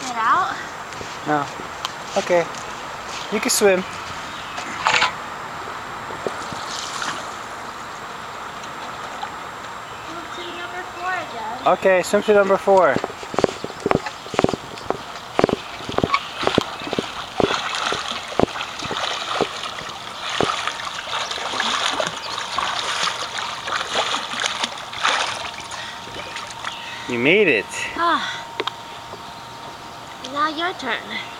Get out. No. Okay. You can swim. Move to number four again. Okay, swim to number four. You made it. Ah. Your turn.